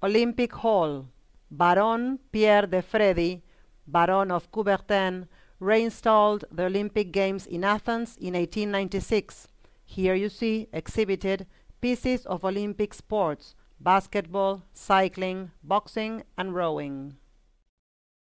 Olympic Hall. Baron Pierre de Frédy, Baron of Coubertin, reinstalled the Olympic Games in Athens in 1896. Here you see exhibited pieces of Olympic sports, basketball, cycling, boxing and rowing.